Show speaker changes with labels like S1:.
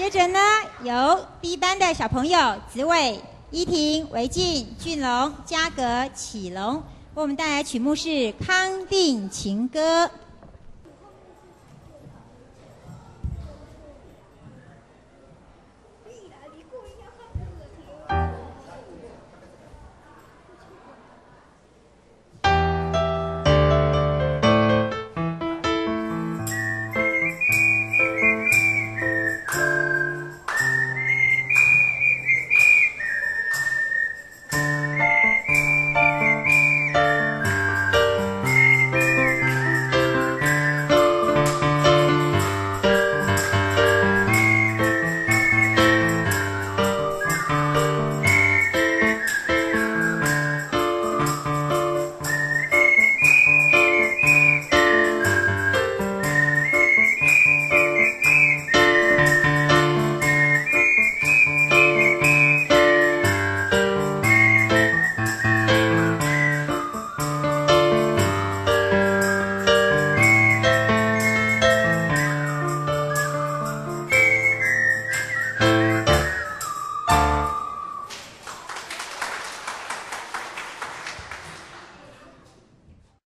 S1: 接着呢，由 b 班的小朋友，子伟、依婷、维静、俊龙、嘉格、启龙为我们带来曲目是康定情歌。